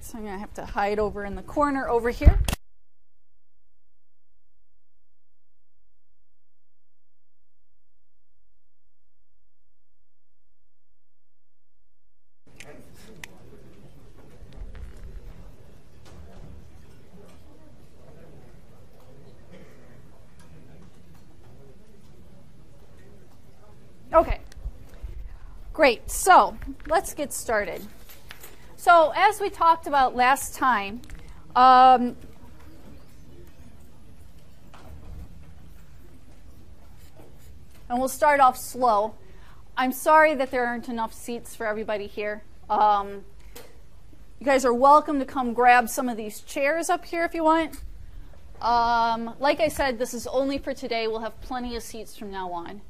so I'm going to have to hide over in the corner over here. Okay, great. So let's get started. So, as we talked about last time, um, and we'll start off slow. I'm sorry that there aren't enough seats for everybody here. Um, you guys are welcome to come grab some of these chairs up here if you want. Um, like I said, this is only for today. We'll have plenty of seats from now on.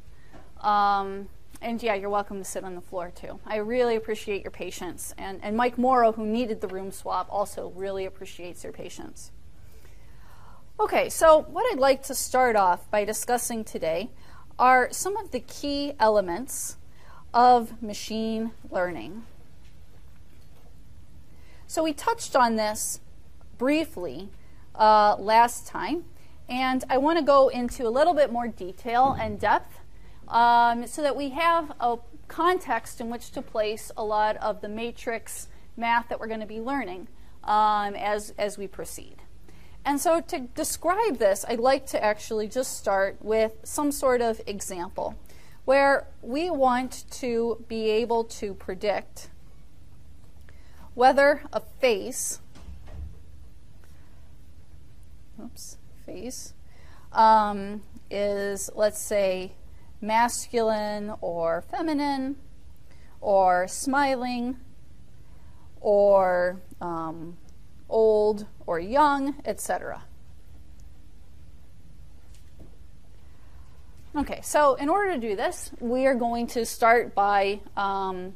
Um, and yeah, you're welcome to sit on the floor too. I really appreciate your patience. And, and Mike Morrow, who needed the room swap, also really appreciates your patience. Okay, so what I'd like to start off by discussing today are some of the key elements of machine learning. So we touched on this briefly uh, last time, and I want to go into a little bit more detail and depth um, so that we have a context in which to place a lot of the matrix math that we're going to be learning um, as, as we proceed. And so to describe this, I'd like to actually just start with some sort of example where we want to be able to predict whether a face, oops, face, um, is, let's say, masculine or feminine, or smiling, or um, old or young, etc. Okay, so in order to do this, we are going to start by um,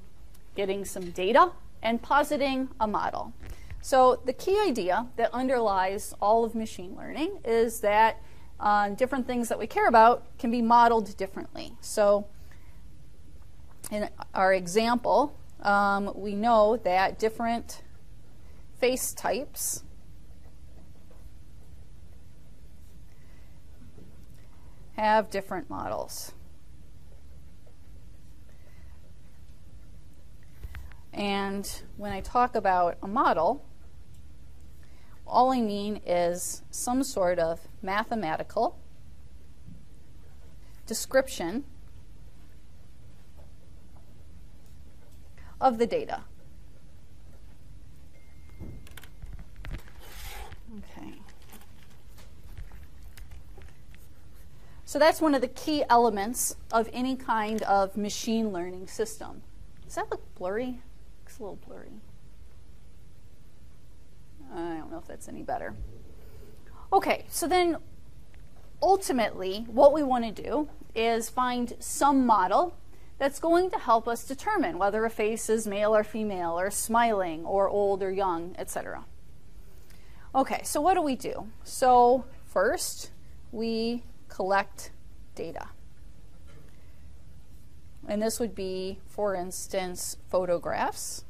getting some data and positing a model. So the key idea that underlies all of machine learning is that uh, different things that we care about can be modeled differently. So in our example, um, we know that different face types have different models. And when I talk about a model, all I mean is some sort of mathematical description of the data. Okay. So that's one of the key elements of any kind of machine learning system. Does that look blurry? Looks a little blurry. I don't know if that's any better. Okay, so then ultimately, what we want to do is find some model that's going to help us determine whether a face is male or female, or smiling, or old or young, etc. Okay, so what do we do? So, first, we collect data. And this would be, for instance, photographs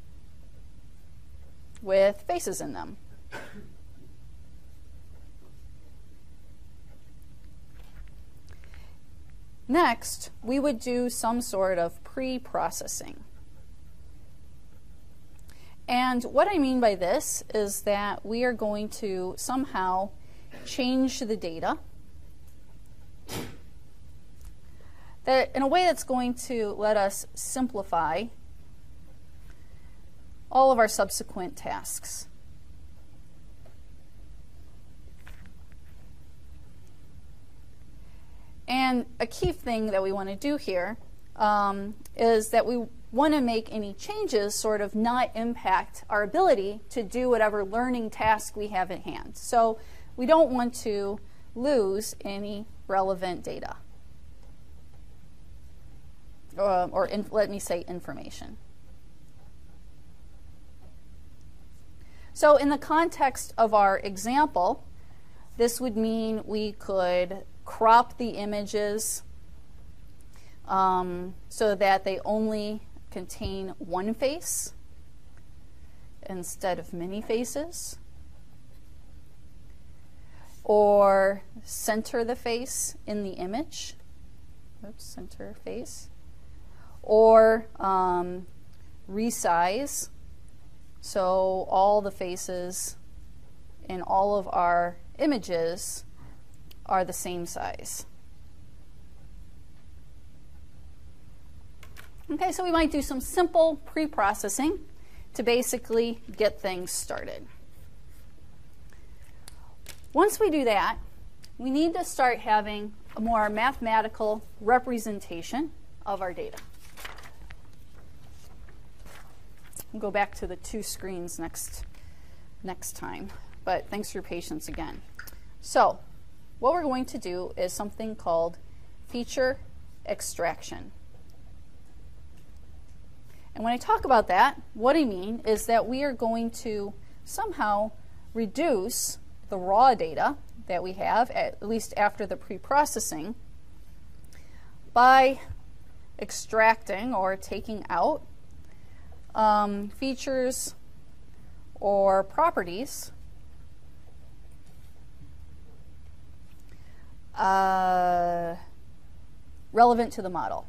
with faces in them. Next, we would do some sort of pre-processing. And what I mean by this is that we are going to somehow change the data that in a way that's going to let us simplify all of our subsequent tasks. And a key thing that we want to do here um, is that we want to make any changes sort of not impact our ability to do whatever learning task we have at hand. So we don't want to lose any relevant data. Uh, or in, let me say information. So in the context of our example, this would mean we could crop the images um, so that they only contain one face. instead of many faces, or center the face in the image. Oops, center face. Or um, resize. So all the faces in all of our images are the same size. Okay, so we might do some simple pre-processing to basically get things started. Once we do that, we need to start having a more mathematical representation of our data. We'll go back to the two screens next, next time, but thanks for your patience again. So, what we're going to do is something called feature extraction. And when I talk about that, what I mean is that we are going to somehow reduce the raw data that we have, at least after the pre-processing, by extracting or taking out um, features or properties uh, relevant to the model.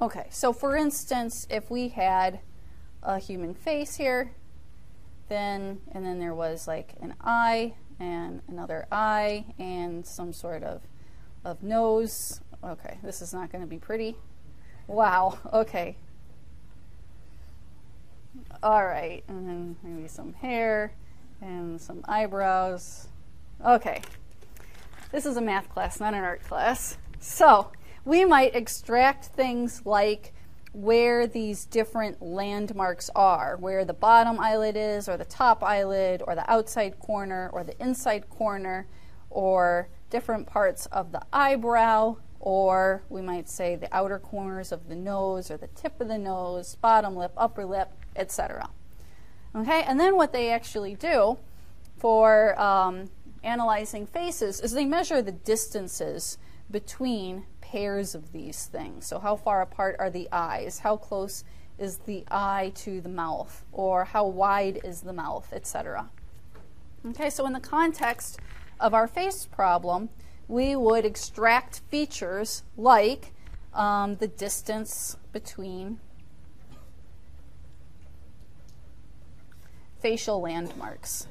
Okay, so for instance, if we had a human face here, then, and then there was like an eye and another eye and some sort of, of nose. Okay, this is not going to be pretty. Wow, okay. All right, and then maybe some hair and some eyebrows. Okay, this is a math class, not an art class. So, we might extract things like where these different landmarks are, where the bottom eyelid is, or the top eyelid, or the outside corner, or the inside corner, or different parts of the eyebrow, or we might say the outer corners of the nose, or the tip of the nose, bottom lip, upper lip, etc. Okay, and then what they actually do for um, analyzing faces is they measure the distances between pairs of these things. So, how far apart are the eyes? How close is the eye to the mouth? Or how wide is the mouth, etc. Okay, so in the context of our face problem, we would extract features like um, the distance between facial landmarks.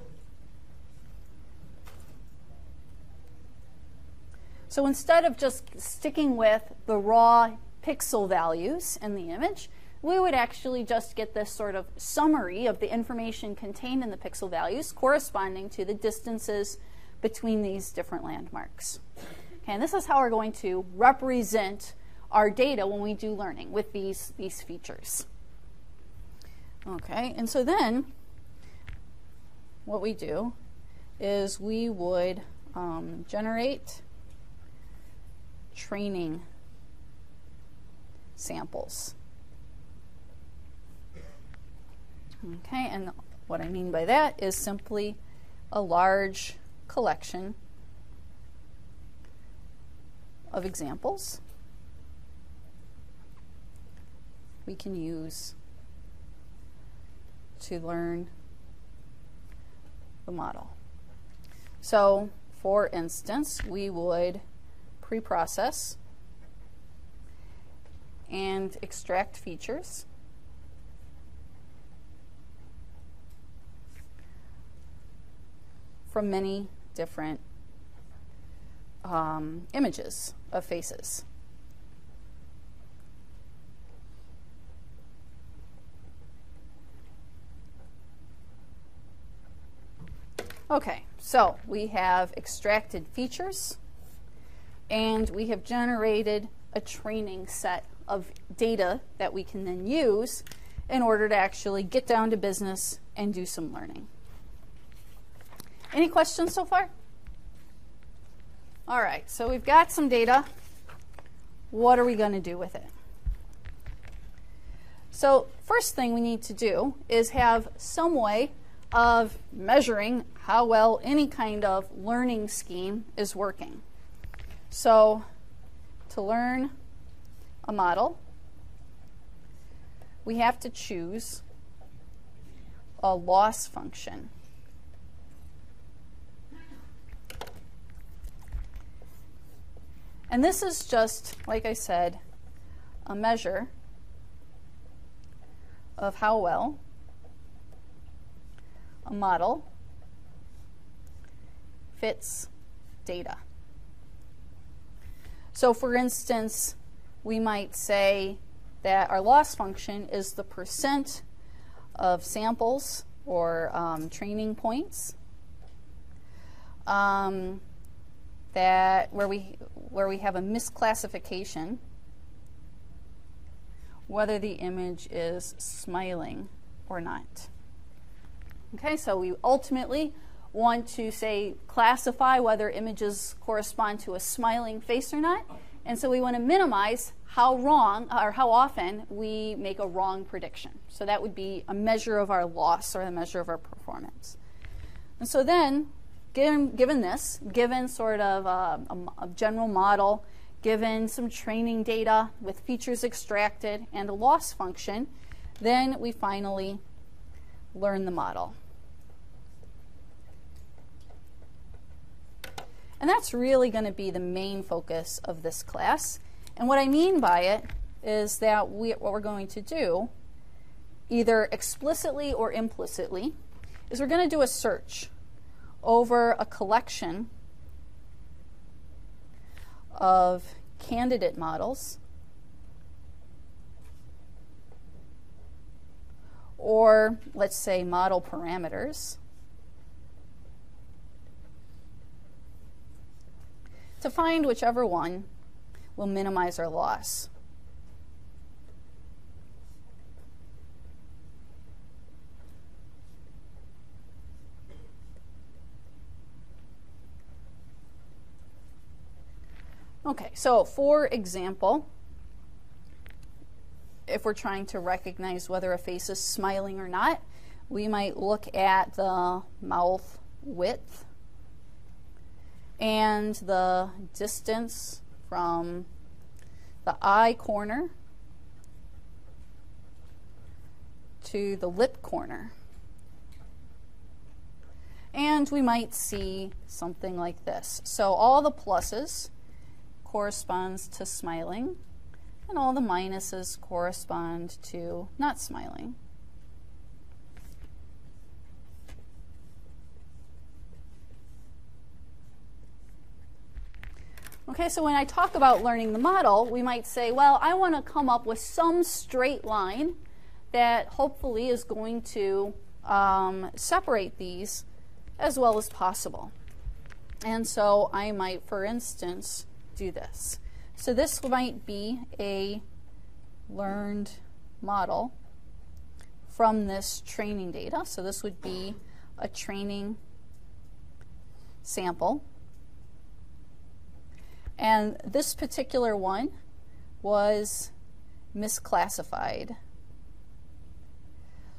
So instead of just sticking with the raw pixel values in the image, we would actually just get this sort of summary of the information contained in the pixel values corresponding to the distances between these different landmarks. Okay, and this is how we're going to represent our data when we do learning with these, these features. Okay, and so then what we do is we would um, generate training samples. Okay, and what I mean by that is simply a large collection of examples we can use to learn the model. So, for instance, we would pre-process and extract features. from many different um, images of faces. Okay, so we have extracted features and we have generated a training set of data that we can then use in order to actually get down to business and do some learning. Any questions so far? All right, so we've got some data. What are we going to do with it? So, first thing we need to do is have some way of measuring how well any kind of learning scheme is working. So, to learn a model, we have to choose a loss function. And this is just, like I said, a measure of how well model fits data. So for instance, we might say that our loss function is the percent of samples or um, training points um, that where we where we have a misclassification whether the image is smiling or not. Okay, so we ultimately want to say classify whether images correspond to a smiling face or not. And so we want to minimize how wrong or how often we make a wrong prediction. So that would be a measure of our loss or a measure of our performance. And so then, given, given this, given sort of uh, a, a, a general model, given some training data with features extracted and a loss function, then we finally learn the model. And that's really going to be the main focus of this class. And what I mean by it is that we, what we're going to do, either explicitly or implicitly, is we're going to do a search over a collection of candidate models or let's say model parameters to find whichever one will minimize our loss. Okay, so for example, if we're trying to recognize whether a face is smiling or not, we might look at the mouth width and the distance from the eye corner to the lip corner. And we might see something like this. So all the pluses corresponds to smiling, and all the minuses correspond to not smiling. Okay, so when I talk about learning the model, we might say, well, I want to come up with some straight line that hopefully is going to um, separate these as well as possible. And so I might, for instance, do this. So this might be a learned model from this training data. So this would be a training sample. And this particular one was misclassified.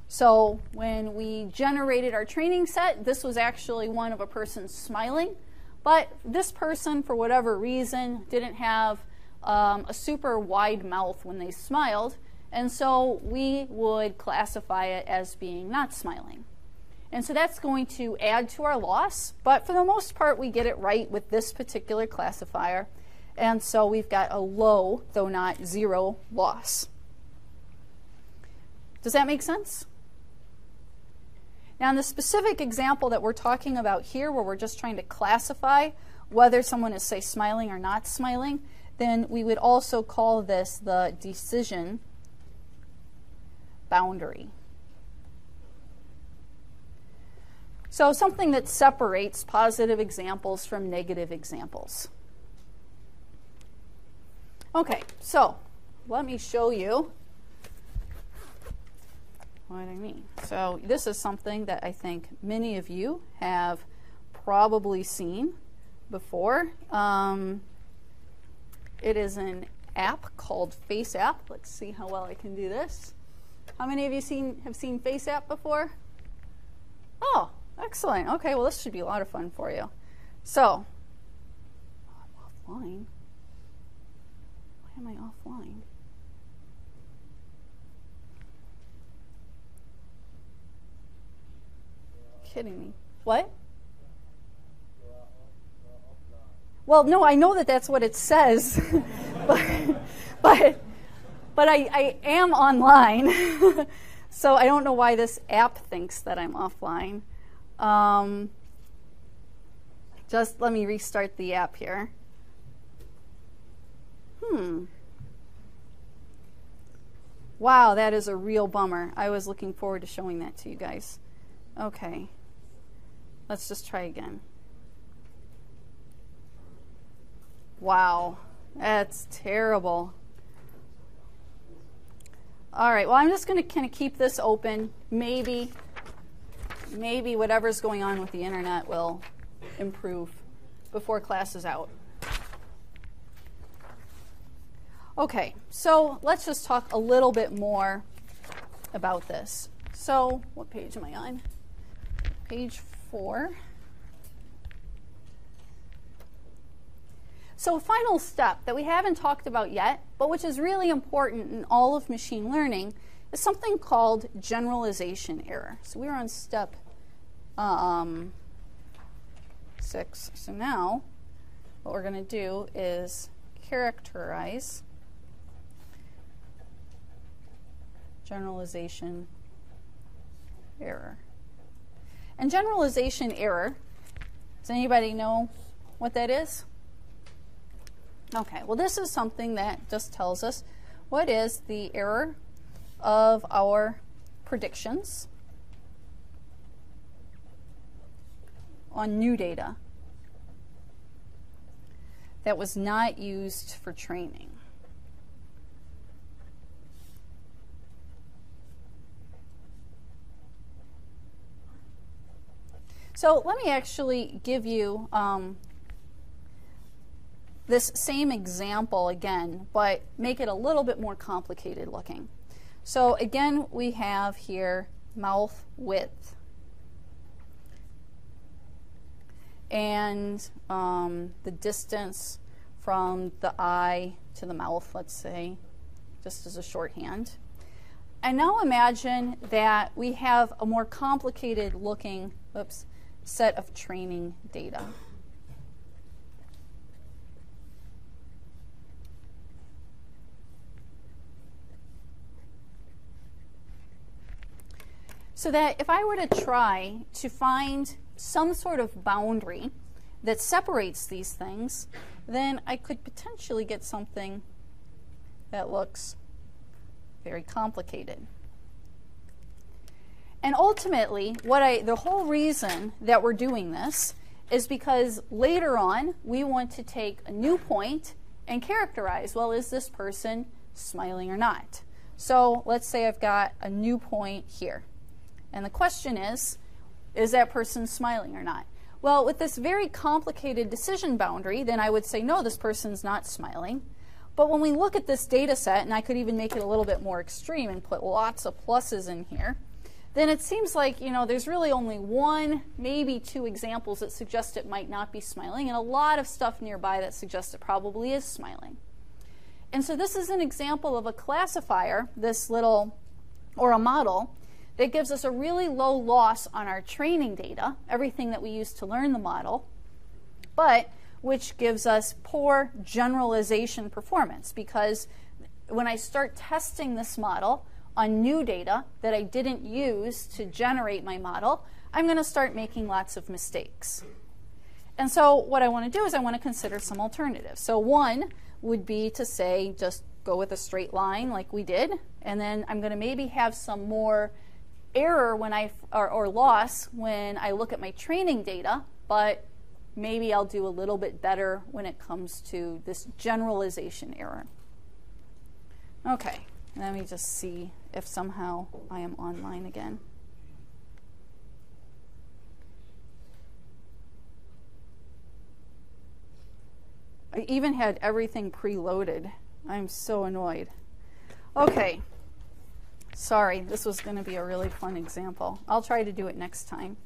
So when we generated our training set, this was actually one of a person smiling. But this person, for whatever reason, didn't have um, a super wide mouth when they smiled, and so we would classify it as being not smiling. And so that's going to add to our loss, but for the most part, we get it right with this particular classifier. And so we've got a low, though not zero, loss. Does that make sense? Now, in the specific example that we're talking about here, where we're just trying to classify whether someone is, say, smiling or not smiling, then we would also call this the decision boundary. So, something that separates positive examples from negative examples. Okay, so let me show you what I mean. So this is something that I think many of you have probably seen before. Um, it is an app called FaceApp. Let's see how well I can do this. How many of you seen have seen FaceApp before? Oh, excellent. Okay, well this should be a lot of fun for you. So, I'm offline. Why am I offline? Kidding me. What? Well, no, I know that that's what it says, but, but, but I, I am online, so I don't know why this app thinks that I'm offline. Um, just let me restart the app here. Hmm. Wow, that is a real bummer. I was looking forward to showing that to you guys. Okay. Let's just try again. Wow, that's terrible. All right, well, I'm just going to kind of keep this open. Maybe, maybe whatever's going on with the internet will improve before class is out. Okay, so let's just talk a little bit more about this. So, what page am I on? Page four. So, a final step that we haven't talked about yet, but which is really important in all of machine learning, is something called generalization error. So, we're on step um, six. So, now what we're going to do is characterize generalization error. And generalization error, does anybody know what that is? Okay, well, this is something that just tells us what is the error of our predictions on new data that was not used for training. So let me actually give you um, this same example again, but make it a little bit more complicated looking. So again, we have here mouth width. And um, the distance from the eye to the mouth, let's say, just as a shorthand. And now imagine that we have a more complicated looking, oops, set of training data. So that if I were to try to find some sort of boundary that separates these things, then I could potentially get something that looks very complicated. And ultimately, what I the whole reason that we're doing this is because later on we want to take a new point and characterize, well, is this person smiling or not? So let's say I've got a new point here. And the question is, is that person smiling or not? Well, with this very complicated decision boundary, then I would say, no, this person's not smiling. But when we look at this data set, and I could even make it a little bit more extreme and put lots of pluses in here, then it seems like you know there's really only one, maybe two examples that suggest it might not be smiling, and a lot of stuff nearby that suggests it probably is smiling. And so this is an example of a classifier, this little, or a model, that gives us a really low loss on our training data, everything that we use to learn the model, but which gives us poor generalization performance because when I start testing this model, on new data that I didn't use to generate my model, I'm going to start making lots of mistakes. And so what I want to do is I want to consider some alternatives. So one would be to say just go with a straight line like we did, and then I'm going to maybe have some more error when I or, or loss when I look at my training data, but maybe I'll do a little bit better when it comes to this generalization error. Okay, let me just see if somehow I am online again. I even had everything preloaded. I'm so annoyed. Okay. Sorry, this was going to be a really fun example. I'll try to do it next time.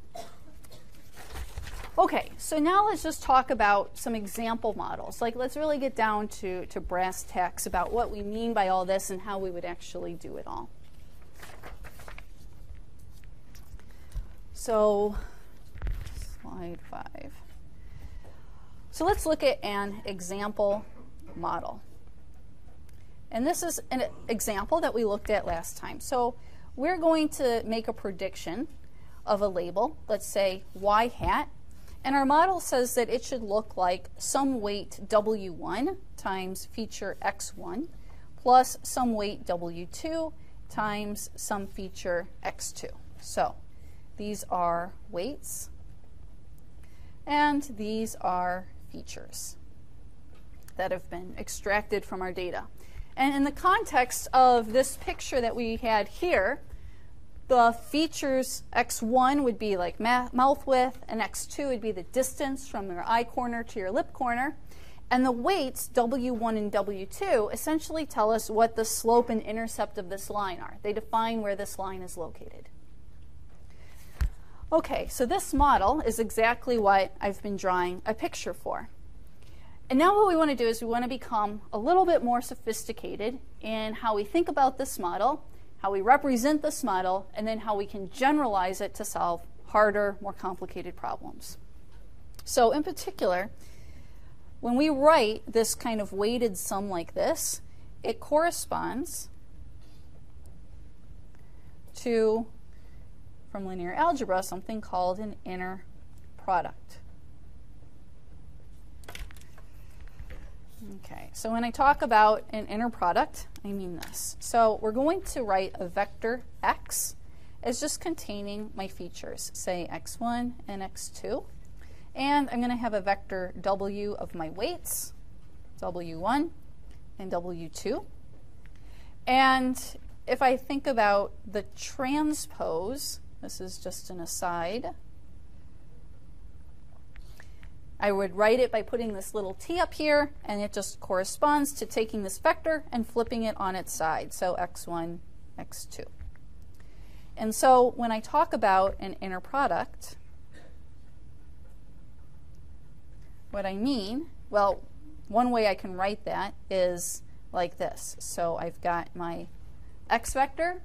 Okay, so now let's just talk about some example models. Like, let's really get down to, to brass tacks about what we mean by all this and how we would actually do it all. So, slide five. So let's look at an example model. And this is an example that we looked at last time. So we're going to make a prediction of a label, let's say y hat, and our model says that it should look like some weight W1 times feature X1 plus some weight W2 times some feature X2. So these are weights and these are features that have been extracted from our data. And in the context of this picture that we had here, the features x1 would be like mouth width, and x2 would be the distance from your eye corner to your lip corner. And the weights, W1 and W2, essentially tell us what the slope and intercept of this line are. They define where this line is located. Okay, so this model is exactly what I've been drawing a picture for. And now what we want to do is we want to become a little bit more sophisticated in how we think about this model how we represent this model, and then how we can generalize it to solve harder, more complicated problems. So in particular, when we write this kind of weighted sum like this, it corresponds to, from linear algebra, something called an inner product. Okay, so when I talk about an inner product, I mean this. So we're going to write a vector x as just containing my features, say x1 and x2. And I'm going to have a vector w of my weights, w1 and w2. And if I think about the transpose, this is just an aside, I would write it by putting this little t up here, and it just corresponds to taking this vector and flipping it on its side, so x1, x2. And so when I talk about an inner product, what I mean, well, one way I can write that is like this. So I've got my x vector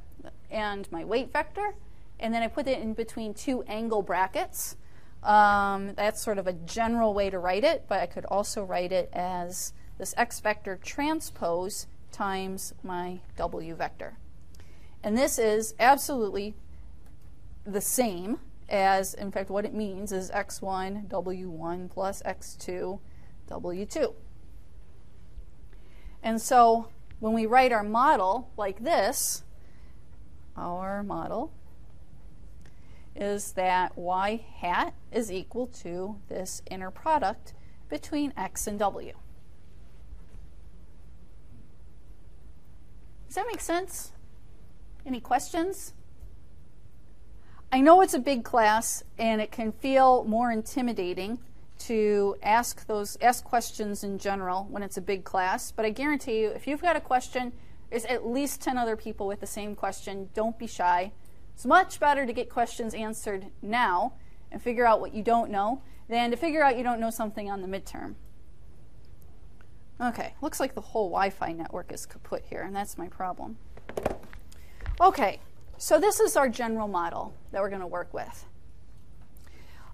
and my weight vector, and then I put it in between two angle brackets. Um, that's sort of a general way to write it, but I could also write it as this x vector transpose times my w vector. And this is absolutely the same as, in fact, what it means is x1 w1 plus x2 w2. And so when we write our model like this, our model is that y hat is equal to this inner product between x and w. Does that make sense? Any questions? I know it's a big class and it can feel more intimidating to ask those ask questions in general when it's a big class, but I guarantee you if you've got a question, there's at least 10 other people with the same question. Don't be shy. It's much better to get questions answered now and figure out what you don't know than to figure out you don't know something on the midterm. Okay, looks like the whole Wi-Fi network is kaput here, and that's my problem. Okay, so this is our general model that we're going to work with.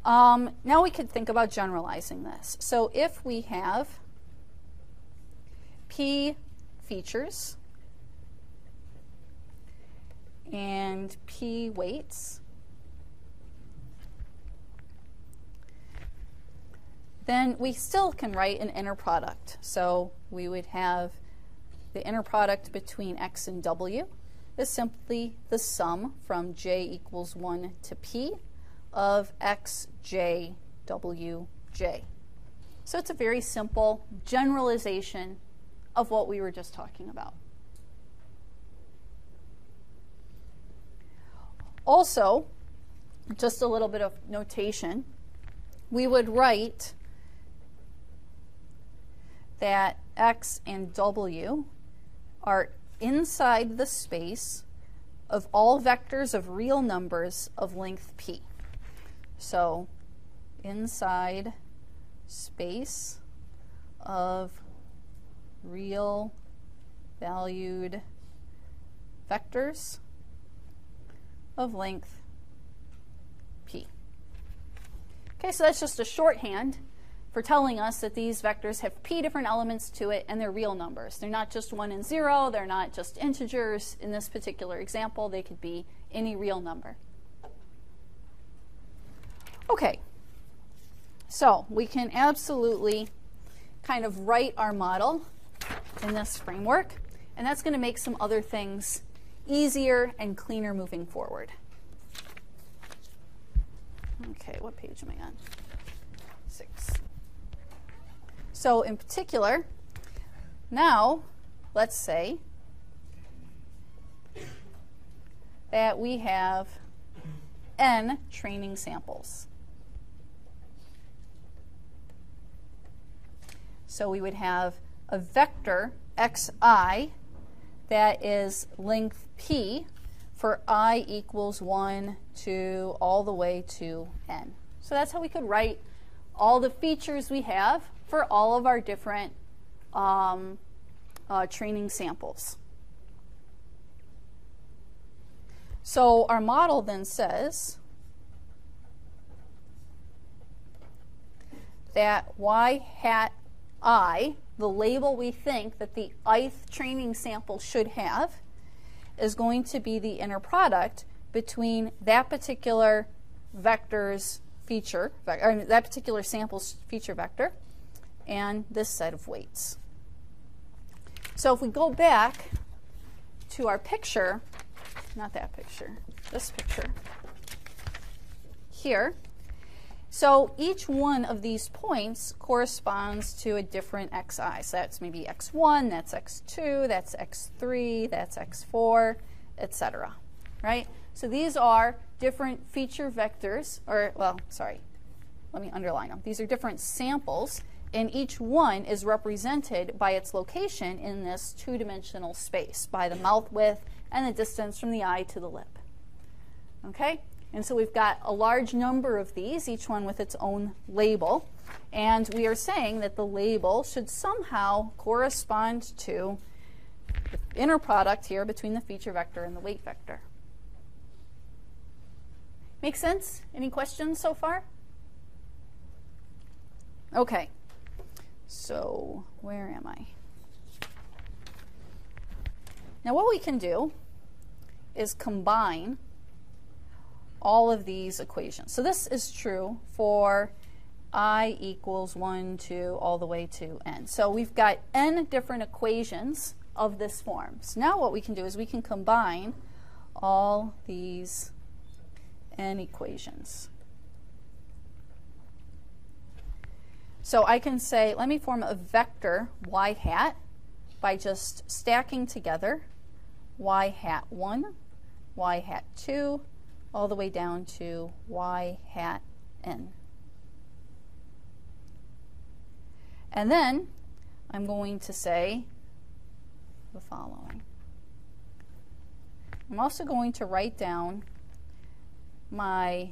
Um, now we could think about generalizing this. So if we have P features and P weights. Then we still can write an inner product. So we would have the inner product between x and w is simply the sum from j equals 1 to p of x, j, w, j. So it's a very simple generalization of what we were just talking about. Also, just a little bit of notation, we would write that x and w are inside the space of all vectors of real numbers of length p. So inside space of real valued vectors of length p. Okay, so that's just a shorthand for telling us that these vectors have p different elements to it and they're real numbers. They're not just 1 and 0, they're not just integers. In this particular example, they could be any real number. Okay, so we can absolutely kind of write our model in this framework, and that's going to make some other things easier and cleaner moving forward. Okay, what page am I on? Six. So, in particular, now let's say that we have n training samples. So we would have a vector xi that is length p for i equals 1 to all the way to n. So that's how we could write all the features we have for all of our different um, uh, training samples. So our model then says that y hat i, the label we think that the ith training sample should have, is going to be the inner product between that particular vector's feature, or that particular sample's feature vector, and this set of weights. So if we go back to our picture, not that picture, this picture here, so each one of these points corresponds to a different xi. So that's maybe x1, that's x2, that's x3, that's x4, etc. Right? So these are different feature vectors, or, well, sorry, let me underline them. These are different samples, and each one is represented by its location in this two dimensional space by the mouth width and the distance from the eye to the lip. Okay? And so we've got a large number of these, each one with its own label. And we are saying that the label should somehow correspond to the inner product here between the feature vector and the weight vector. Make sense? Any questions so far? Okay. So, where am I? Now, what we can do is combine all of these equations. So this is true for i equals 1 2, all the way to n. So we've got n different equations of this form. So now what we can do is we can combine all these n equations. So I can say, let me form a vector y hat by just stacking together y hat 1, y hat 2, all the way down to y hat n. And then I'm going to say the following. I'm also going to write down my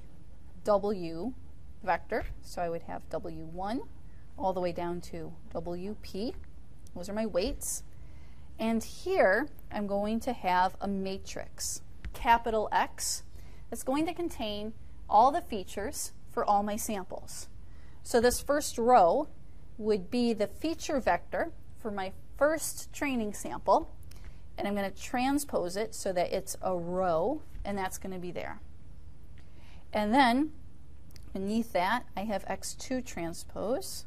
w vector. So I would have w1 all the way down to wp. Those are my weights. And here I'm going to have a matrix, capital X, it's going to contain all the features for all my samples. So this first row would be the feature vector for my first training sample, and I'm going to transpose it so that it's a row, and that's going to be there. And then beneath that, I have x2 transpose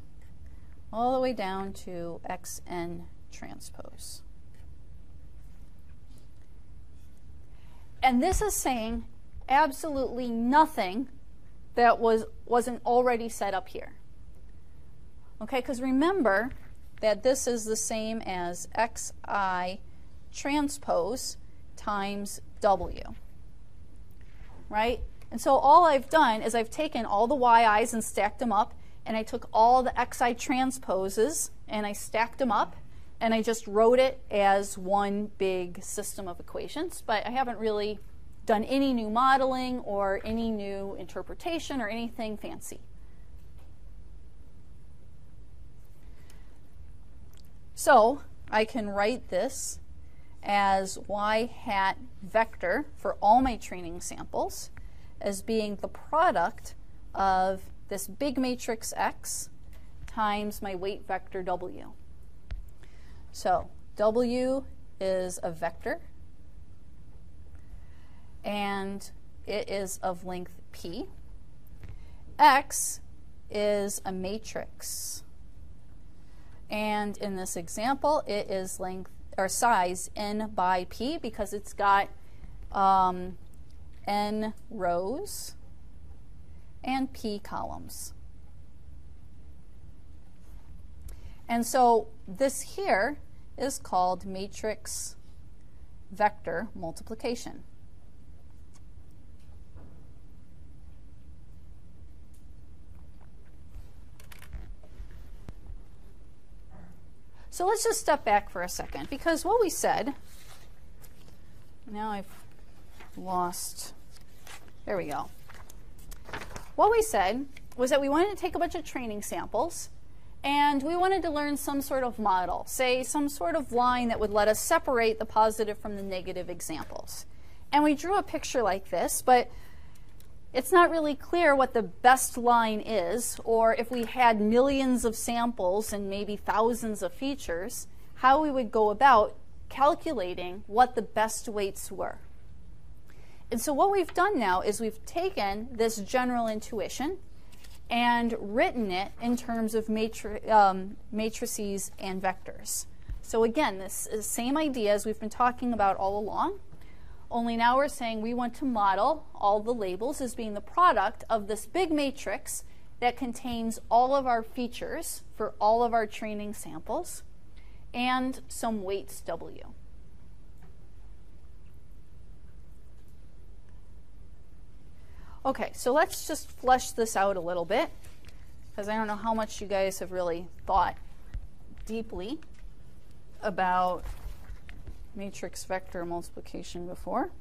all the way down to xn transpose. And this is saying absolutely nothing that was, wasn't already set up here. Okay, because remember that this is the same as xi transpose times w. Right? And so all I've done is I've taken all the yi's and stacked them up, and I took all the xi transposes and I stacked them up, and I just wrote it as one big system of equations, but I haven't really done any new modeling or any new interpretation or anything fancy. So I can write this as y hat vector for all my training samples as being the product of this big matrix X times my weight vector W. So W is a vector and it is of length P. X is a matrix. And in this example, it is length or size n by p because it's got um, n rows and p columns. And so this here is called matrix vector multiplication. So let's just step back for a second because what we said, now I've lost, there we go. What we said was that we wanted to take a bunch of training samples and we wanted to learn some sort of model, say some sort of line that would let us separate the positive from the negative examples. And we drew a picture like this, but it's not really clear what the best line is, or if we had millions of samples and maybe thousands of features, how we would go about calculating what the best weights were. And so what we've done now is we've taken this general intuition and written it in terms of matri um, matrices and vectors. So again, this is the same idea as we've been talking about all along. Only now we're saying we want to model all the labels as being the product of this big matrix that contains all of our features for all of our training samples and some weights W. Okay, so let's just flesh this out a little bit because I don't know how much you guys have really thought deeply about matrix vector multiplication before.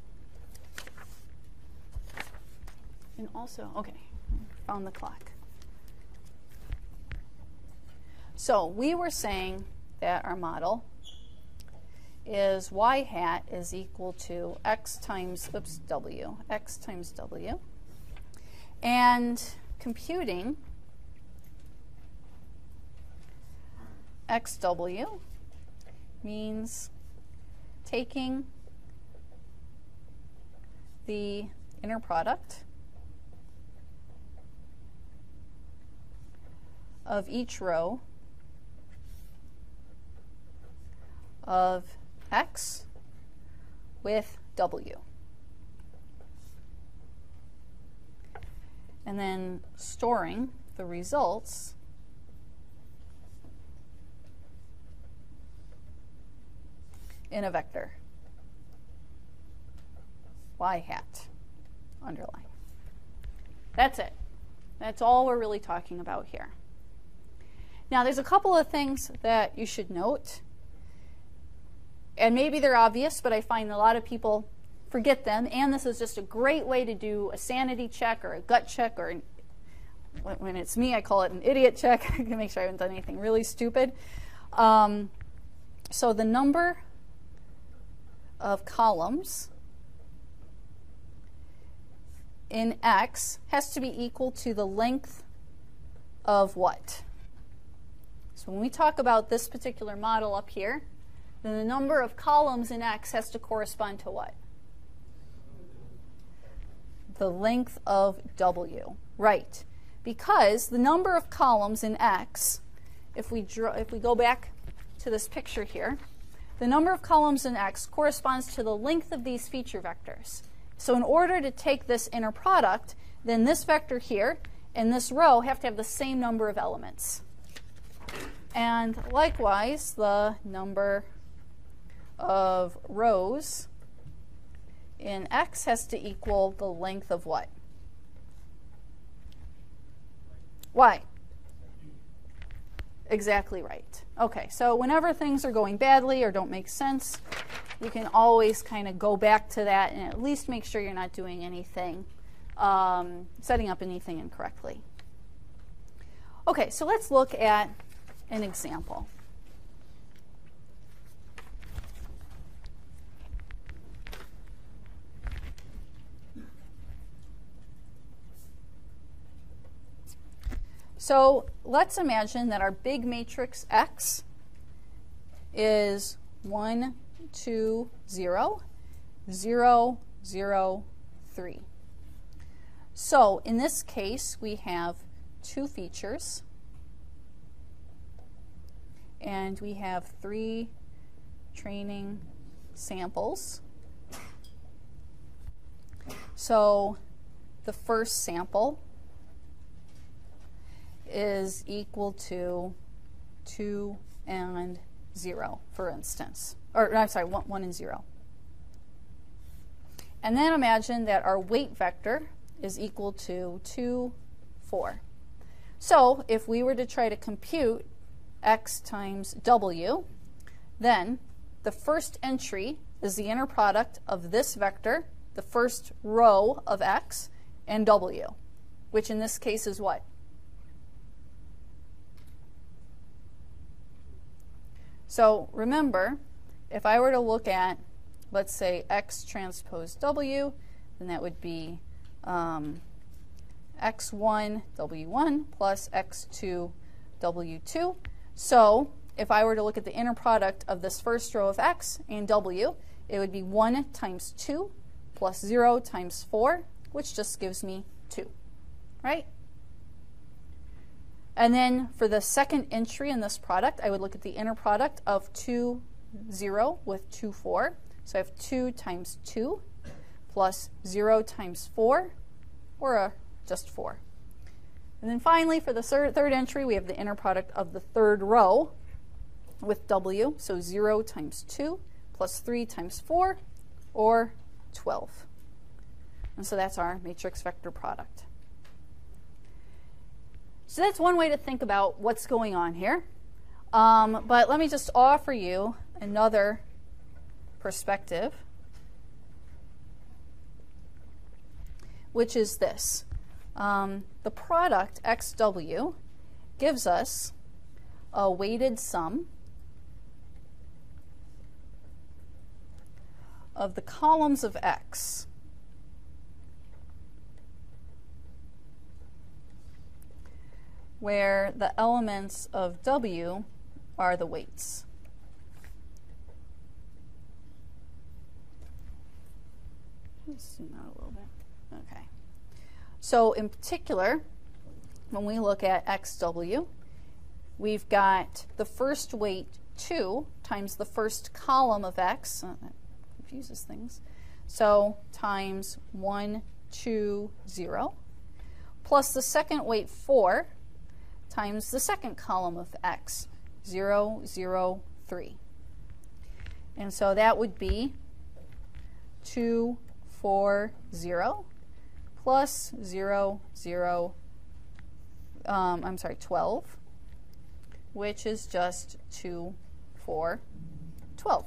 And also, okay, found the clock. So we were saying that our model is y hat is equal to x times, oops, w, x times w. And computing xw means taking the inner product of each row of x with w. And then storing the results in a vector. y hat, underline. That's it. That's all we're really talking about here. Now, there's a couple of things that you should note. And maybe they're obvious, but I find a lot of people forget them. And this is just a great way to do a sanity check or a gut check, or an, when it's me, I call it an idiot check to make sure I haven't done anything really stupid. Um, so the number of columns in X has to be equal to the length of what? So when we talk about this particular model up here, then the number of columns in X has to correspond to what? The length of W. Right. Because the number of columns in X, if we, draw, if we go back to this picture here, the number of columns in X corresponds to the length of these feature vectors. So in order to take this inner product, then this vector here and this row have to have the same number of elements. And likewise, the number of rows in X has to equal the length of what? Y. Exactly right. Okay, so whenever things are going badly or don't make sense, you can always kind of go back to that and at least make sure you're not doing anything, um, setting up anything incorrectly. Okay, so let's look at an example. So let's imagine that our big matrix X is 1, 2, 0, 0, 0, 3. So in this case, we have two features, and we have three training samples. So the first sample is equal to 2 and 0, for instance. Or, I'm sorry, 1, one and 0. And then imagine that our weight vector is equal to 2, 4. So if we were to try to compute x times w, then the first entry is the inner product of this vector, the first row of x, and w, which in this case is what? So remember, if I were to look at, let's say, x transpose w, then that would be um, x1 w1 plus x2 w2. So if I were to look at the inner product of this first row of x and w, it would be 1 times 2 plus 0 times 4, which just gives me 2, right? And then for the second entry in this product, I would look at the inner product of 2, 0 with 2, 4. So I have 2 times 2 plus 0 times 4, or uh, just 4. And then finally, for the third entry, we have the inner product of the third row with w. So 0 times 2 plus 3 times 4, or 12. And so that's our matrix vector product. So that's one way to think about what's going on here. Um, but let me just offer you another perspective, which is this. Um, the product xw gives us a weighted sum of the columns of x where the elements of W are the weights. Let's zoom out a little bit. Okay. So in particular, when we look at XW, we've got the first weight 2 times the first column of X. Oh, that confuses things. So times 1, 2, 0, plus the second weight 4 times the second column of x, 0, 0, 3. And so that would be 2, 4, 0 plus 0, 0, um, I'm sorry, 12, which is just 2, 4, 12,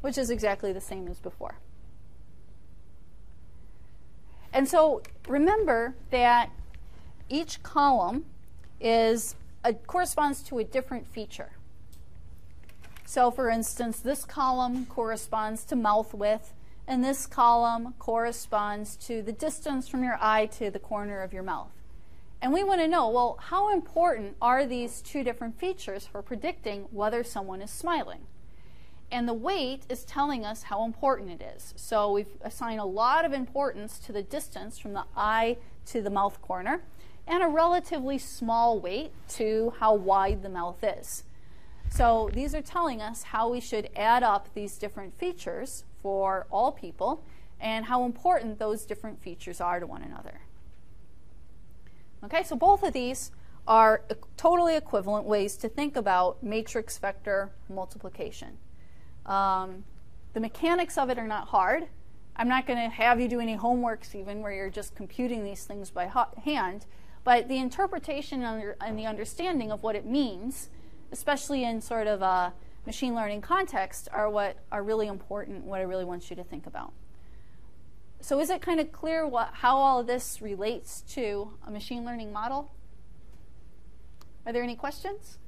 which is exactly the same as before. And so remember that each column is a, corresponds to a different feature. So for instance, this column corresponds to mouth width, and this column corresponds to the distance from your eye to the corner of your mouth. And we want to know, well, how important are these two different features for predicting whether someone is smiling? And the weight is telling us how important it is. So we've assigned a lot of importance to the distance from the eye to the mouth corner and a relatively small weight to how wide the mouth is. So these are telling us how we should add up these different features for all people and how important those different features are to one another. Okay, so both of these are totally equivalent ways to think about matrix vector multiplication. Um, the mechanics of it are not hard. I'm not going to have you do any homeworks even where you're just computing these things by hand. But the interpretation and the understanding of what it means, especially in sort of a machine learning context, are what are really important, what I really want you to think about. So is it kind of clear what, how all of this relates to a machine learning model? Are there any questions?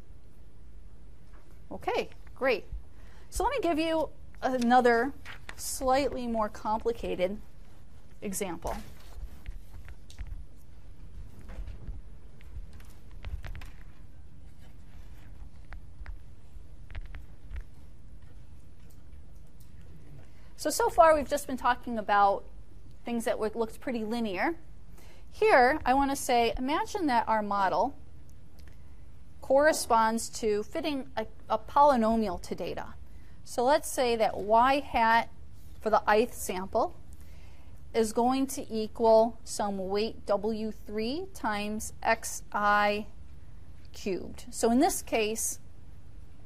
Okay, great. So let me give you another slightly more complicated example. So, so far we've just been talking about things that looked pretty linear. Here, I want to say, imagine that our model corresponds to fitting a, a, polynomial to data. So let's say that y hat for the ith sample is going to equal some weight w3 times xi cubed. So in this case,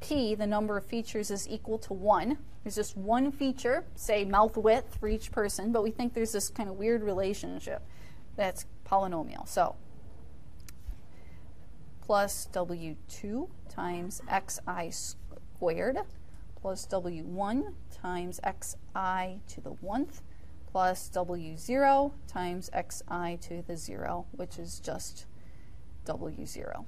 p, the number of features, is equal to 1. There's just one feature, say mouth width for each person, but we think there's this kind of weird relationship that's polynomial. So plus w2 times xi squared plus w1 times xi to the 1th plus w0 times xi to the 0, which is just w0.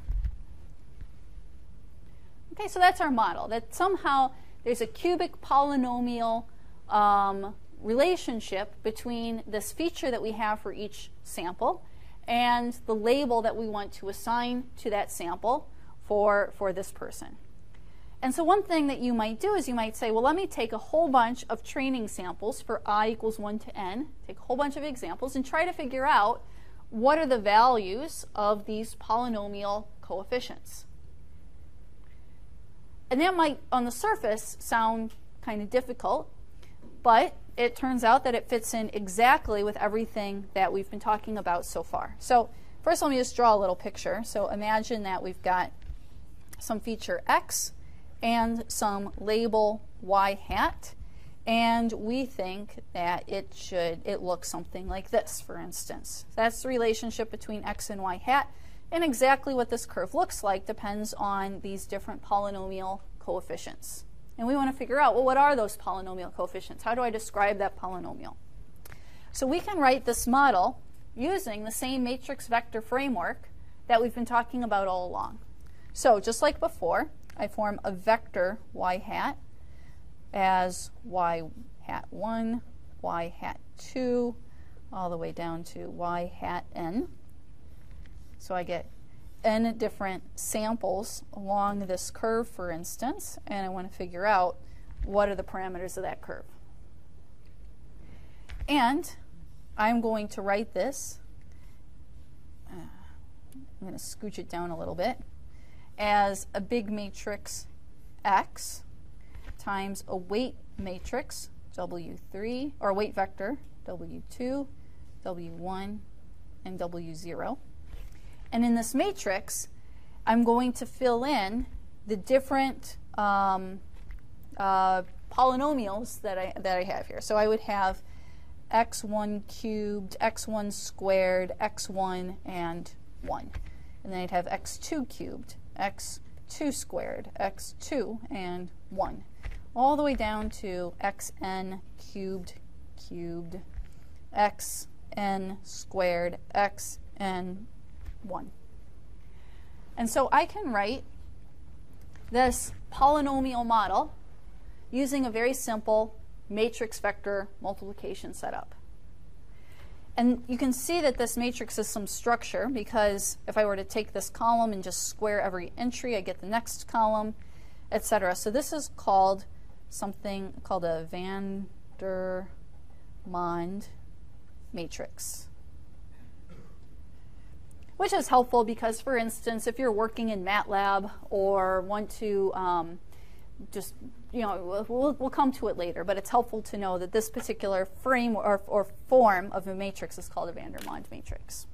Okay, so that's our model, that somehow there's a cubic polynomial um, relationship between this feature that we have for each sample and the label that we want to assign to that sample for, for this person. And so one thing that you might do is you might say, well, let me take a whole bunch of training samples for i equals 1 to n, take a whole bunch of examples, and try to figure out what are the values of these polynomial coefficients. And that might, on the surface, sound kind of difficult, but it turns out that it fits in exactly with everything that we've been talking about so far. So first let me just draw a little picture. So imagine that we've got some feature x and some label y hat and we think that it should it looks something like this for instance that's the relationship between x and y hat and exactly what this curve looks like depends on these different polynomial coefficients and we want to figure out, well, what are those polynomial coefficients? How do I describe that polynomial? So we can write this model using the same matrix vector framework that we've been talking about all along. So just like before, I form a vector y hat as y hat 1, y hat 2, all the way down to y hat n. So I get n different samples along this curve, for instance, and I want to figure out what are the parameters of that curve. And I'm going to write this, uh, I'm going to scooch it down a little bit, as a big matrix X times a weight matrix W3, or weight vector W2, W1, and W0. And in this matrix, I'm going to fill in the different um, uh, polynomials that I, that I have here. So I would have x1 cubed, x1 squared, x1, and 1. And then I'd have x2 cubed, x2 squared, x2, and 1. All the way down to xn cubed, cubed, xn squared, xn 1. And so I can write this polynomial model using a very simple matrix vector multiplication setup. And you can see that this matrix is some structure because if I were to take this column and just square every entry, I get the next column, etc. So this is called something called a van der Mond matrix which is helpful because, for instance, if you're working in MATLAB or want to um, just, you know, we'll, we'll come to it later, but it's helpful to know that this particular frame or, or form of a matrix is called a van der matrix.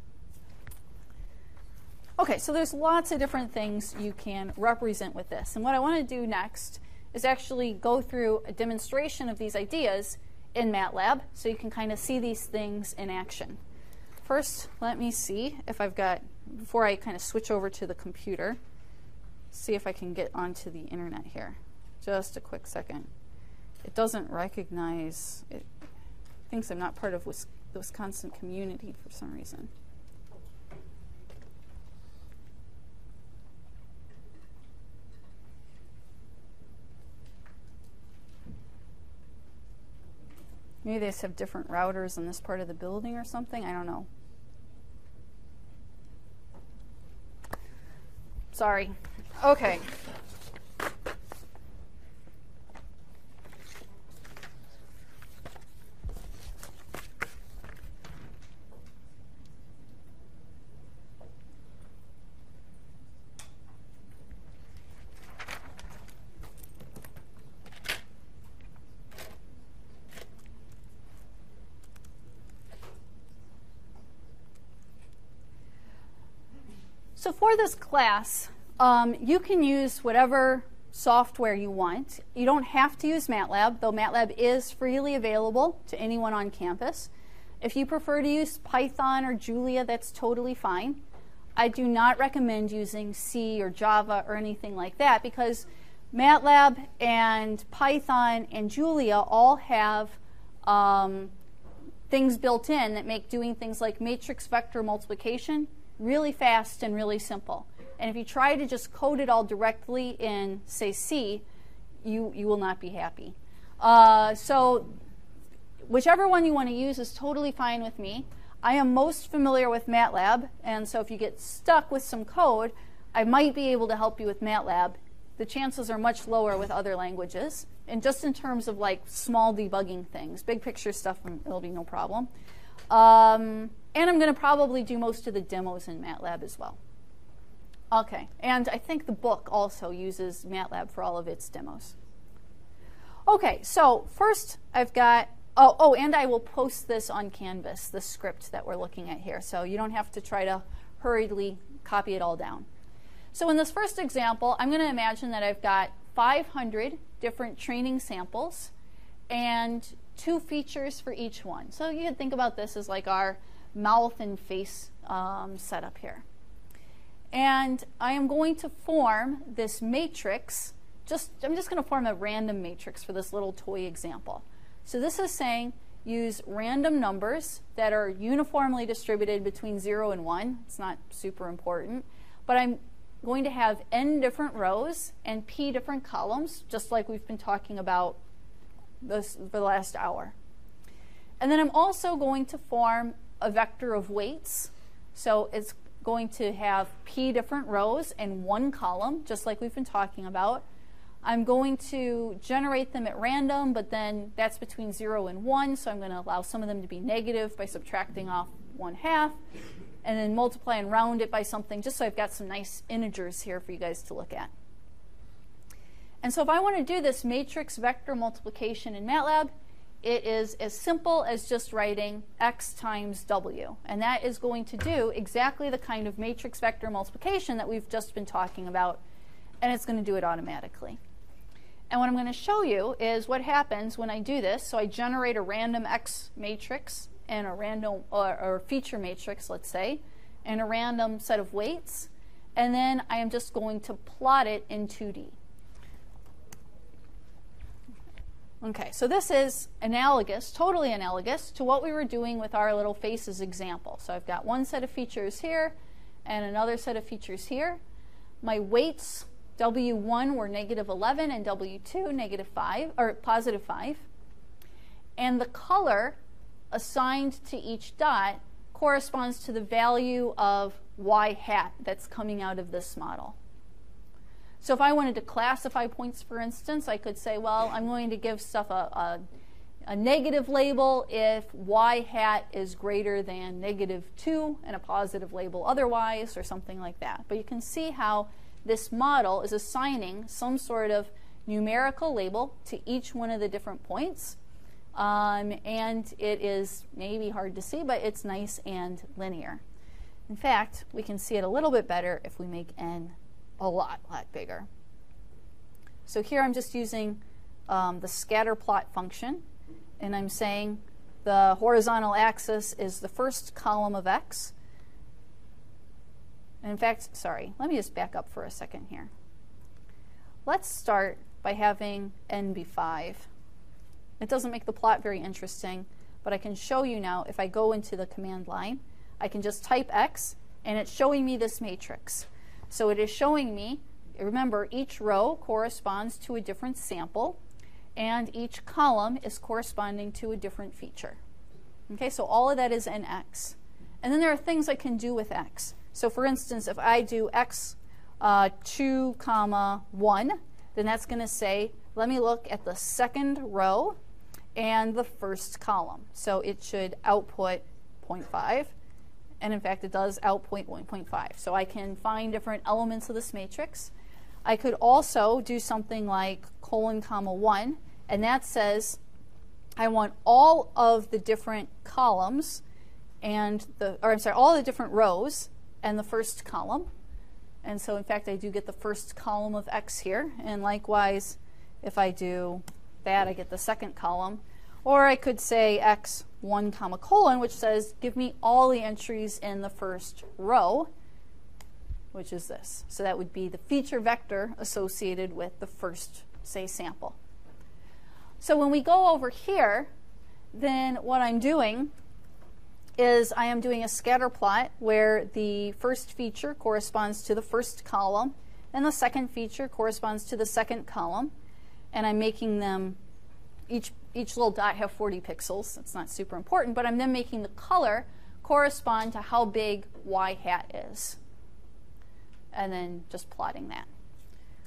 Okay, so there's lots of different things you can represent with this. And what I want to do next is actually go through a demonstration of these ideas in MATLAB so you can kind of see these things in action. First, let me see if I've got, before I kind of switch over to the computer, see if I can get onto the internet here. Just a quick second. It doesn't recognize, it thinks I'm not part of the Wisconsin community for some reason. Maybe they have different routers in this part of the building or something. I don't know. Sorry. Okay. So for this class, um, you can use whatever software you want. You don't have to use MATLAB, though MATLAB is freely available to anyone on campus. If you prefer to use Python or Julia, that's totally fine. I do not recommend using C or Java or anything like that because MATLAB and Python and Julia all have um, things built in that make doing things like matrix vector multiplication really fast and really simple. And if you try to just code it all directly in, say, C, you, you will not be happy. Uh, so whichever one you want to use is totally fine with me. I am most familiar with MATLAB, and so if you get stuck with some code, I might be able to help you with MATLAB. The chances are much lower with other languages. And just in terms of like small debugging things, big picture stuff, mm, it'll be no problem. Um, and I'm going to probably do most of the demos in MATLAB as well. Okay, and I think the book also uses MATLAB for all of its demos. Okay, so first I've got, oh, oh, and I will post this on Canvas, the script that we're looking at here, so you don't have to try to hurriedly copy it all down. So in this first example, I'm going to imagine that I've got 500 different training samples and two features for each one. So you can think about this as like our mouth and face um, setup here. And I am going to form this matrix. Just I'm just going to form a random matrix for this little toy example. So this is saying use random numbers that are uniformly distributed between 0 and 1. It's not super important. But I'm going to have n different rows and p different columns, just like we've been talking about this for the last hour. And then I'm also going to form a vector of weights. So it's going to have p different rows and one column, just like we've been talking about. I'm going to generate them at random, but then that's between 0 and 1, so I'm going to allow some of them to be negative by subtracting off 1 half, and then multiply and round it by something, just so I've got some nice integers here for you guys to look at. And so if I want to do this matrix vector multiplication in MATLAB, it is as simple as just writing x times w. And that is going to do exactly the kind of matrix vector multiplication that we've just been talking about, and it's going to do it automatically. And what I'm going to show you is what happens when I do this. So I generate a random x matrix and a random or, or feature matrix, let's say, and a random set of weights, and then I am just going to plot it in 2D. Okay, so this is analogous, totally analogous to what we were doing with our little faces example. So I've got one set of features here and another set of features here. My weights, W1 were negative 11 and W2 negative 5, or positive 5. And the color assigned to each dot corresponds to the value of y hat that's coming out of this model. So if I wanted to classify points, for instance, I could say, well, I'm going to give stuff a, a, a negative label if y hat is greater than negative 2 and a positive label otherwise, or something like that. But you can see how this model is assigning some sort of numerical label to each one of the different points. Um, and it is maybe hard to see, but it's nice and linear. In fact, we can see it a little bit better if we make n a lot, lot bigger. So here I'm just using um, the scatter plot function, and I'm saying the horizontal axis is the first column of x. And in fact, sorry, let me just back up for a second here. Let's start by having n be 5. It doesn't make the plot very interesting, but I can show you now if I go into the command line, I can just type x, and it's showing me this matrix. So it is showing me, remember, each row corresponds to a different sample, and each column is corresponding to a different feature. Okay, so all of that is in x. And then there are things I can do with x. So for instance, if I do x uh, 2 comma 1, then that's going to say, let me look at the second row and the first column. So it should output 0.5 and in fact it does outpoint 1.5. So I can find different elements of this matrix. I could also do something like colon comma 1, and that says I want all of the different columns and the, or I'm sorry, all the different rows and the first column. And so, in fact, I do get the first column of x here. And likewise, if I do that, I get the second column. Or I could say x1 comma colon, which says give me all the entries in the first row, which is this. So that would be the feature vector associated with the first, say, sample. So when we go over here, then what I'm doing is I am doing a scatter plot where the first feature corresponds to the first column and the second feature corresponds to the second column. And I'm making them, each, each little dot have 40 pixels. It's not super important, but I'm then making the color correspond to how big y hat is. And then just plotting that.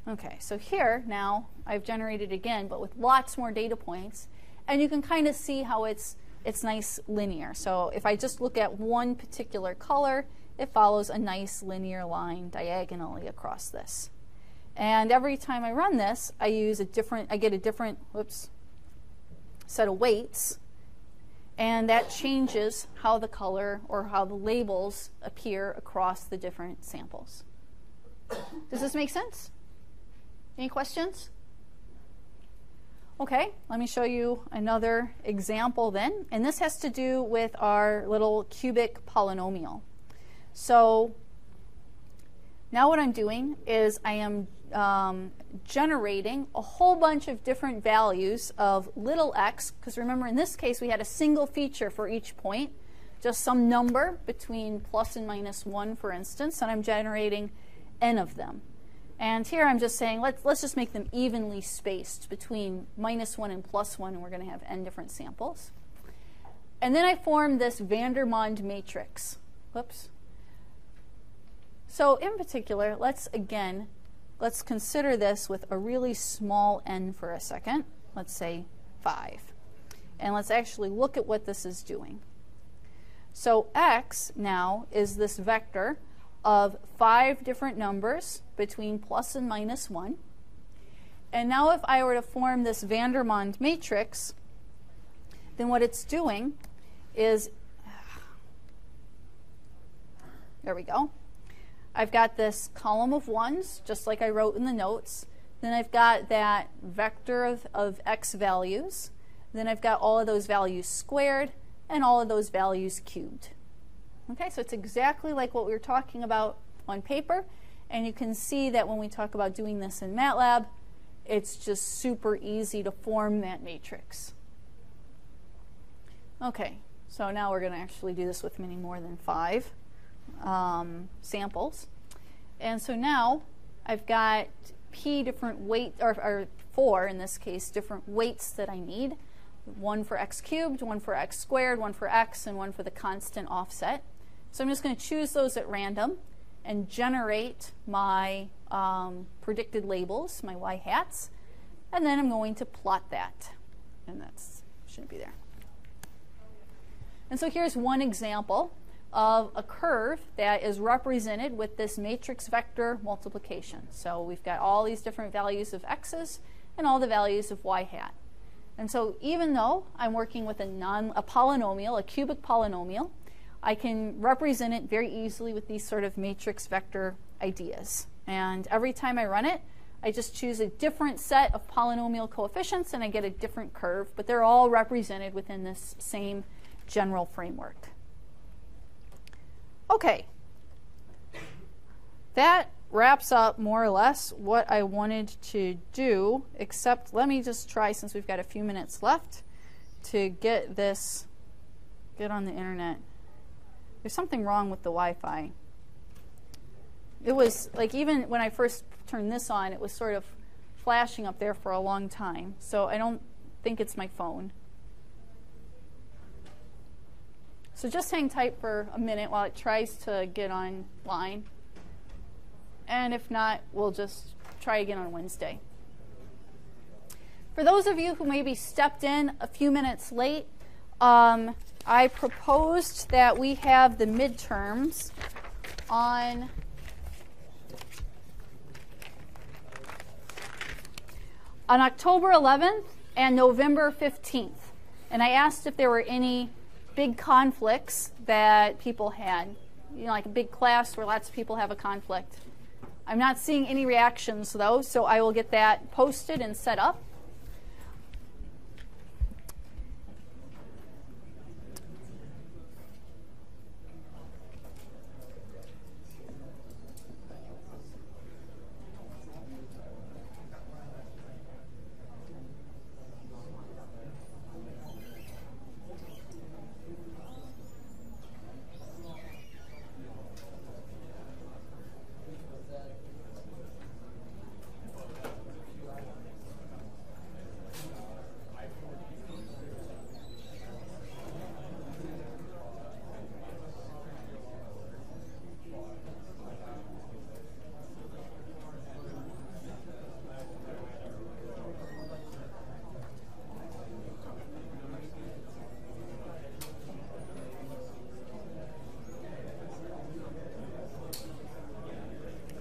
Okay, so here now I've generated again, but with lots more data points. And you can kind of see how it's it's nice linear. So if I just look at one particular color, it follows a nice linear line diagonally across this. And every time I run this, I use a different, I get a different, whoops, set of weights. And that changes how the color or how the labels appear across the different samples. Does this make sense? Any questions? Okay, let me show you another example then. And this has to do with our little cubic polynomial. So now what I'm doing is I am um, generating a whole bunch of different values of little x, because remember in this case we had a single feature for each point, just some number between plus and minus 1 for instance, and I'm generating n of them. And here I'm just saying, let's, let's just make them evenly spaced between minus 1 and plus 1, and we're going to have n different samples. And then I form this Vandermonde matrix. Whoops. So in particular, let's again, let's consider this with a really small n for a second. Let's say 5. And let's actually look at what this is doing. So x now is this vector of five different numbers between plus and minus 1. And now if I were to form this Vandermonde matrix, then what it's doing is, there we go. I've got this column of ones, just like I wrote in the notes. Then I've got that vector of, of x values. Then I've got all of those values squared and all of those values cubed. Okay, so it's exactly like what we were talking about on paper. And you can see that when we talk about doing this in MATLAB, it's just super easy to form that matrix. Okay, so now we're going to actually do this with many more than five um, samples. And so now I've got p different weight, or, or four in this case, different weights that I need. One for x cubed, one for x squared, one for x, and one for the constant offset. So I'm just going to choose those at random and generate my um, predicted labels, my y hats, and then I'm going to plot that. And that shouldn't be there. And so here's one example of a curve that is represented with this matrix vector multiplication. So we've got all these different values of x's and all the values of y hat. And so even though I'm working with a, non, a polynomial, a cubic polynomial, I can represent it very easily with these sort of matrix vector ideas. And every time I run it, I just choose a different set of polynomial coefficients and I get a different curve, but they're all represented within this same general framework. Okay. That wraps up more or less what I wanted to do, except let me just try, since we've got a few minutes left, to get this, get on the internet. There's something wrong with the Wi-Fi. It was like even when I first turned this on, it was sort of flashing up there for a long time. So I don't think it's my phone. So just hang tight for a minute while it tries to get online. And if not, we'll just try again on Wednesday. For those of you who maybe stepped in a few minutes late, um, I proposed that we have the midterms on on October 11th and November 15th. And I asked if there were any big conflicts that people had. You know, like a big class where lots of people have a conflict. I'm not seeing any reactions though, so I will get that posted and set up.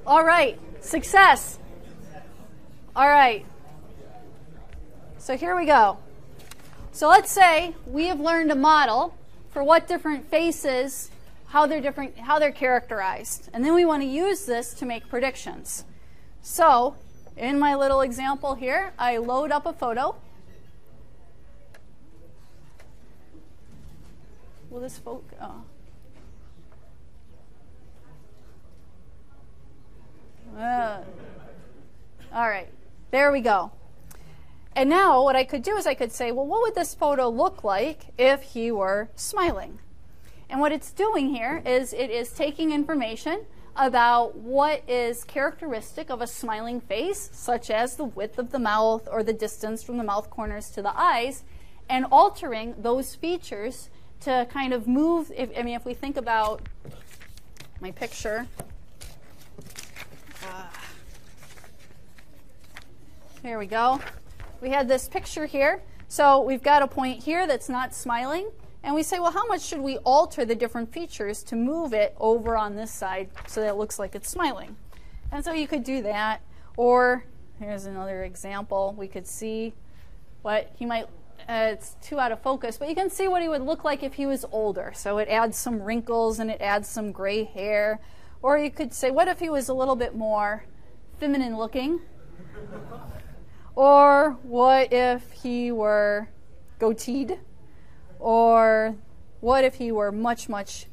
All right, success. All right. So here we go. So let's say we have learned a model for what different faces, how they're different, how they're characterized. And then we want to use this to make predictions. So in my little example here, I load up a photo. Will this folk? Oh. Uh, all right, there we go. And now what I could do is I could say, well, what would this photo look like if he were smiling? And what it's doing here is it is taking information about what is characteristic of a smiling face, such as the width of the mouth or the distance from the mouth corners to the eyes, and altering those features to kind of move. If, I mean, if we think about my picture, Here we go. We had this picture here. So we've got a point here that's not smiling. And we say, well, how much should we alter the different features to move it over on this side so that it looks like it's smiling? And so you could do that. Or here's another example. We could see what he might, uh, it's too out of focus, but you can see what he would look like if he was older. So it adds some wrinkles and it adds some gray hair. Or you could say, what if he was a little bit more feminine looking? Or what if he were goateed? Or what if he were much, much